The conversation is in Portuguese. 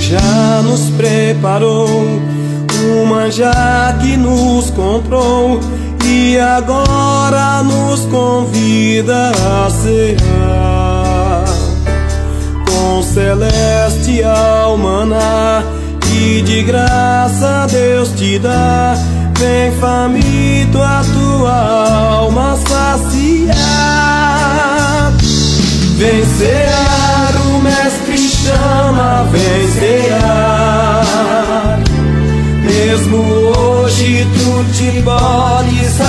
já nos preparou um manjar que nos comprou e agora nos convida a cear com celestial maná que de graça Deus te dá. Vem faminto a tua alma saciar. Vem mesmo hoje tu te podes